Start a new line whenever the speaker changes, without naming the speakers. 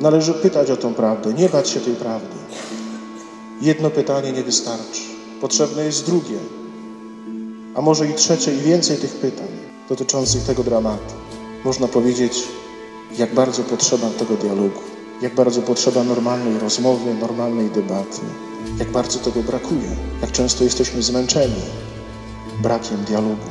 Należy pytać o tą prawdę, nie bać się tej prawdy. Jedno pytanie nie wystarczy. Potrzebne jest drugie, a może i trzecie, i więcej tych pytań dotyczących tego dramatu. Można powiedzieć, jak bardzo potrzeba tego dialogu, jak bardzo potrzeba normalnej rozmowy, normalnej debaty jak bardzo tego brakuje, jak często jesteśmy zmęczeni brakiem dialogu.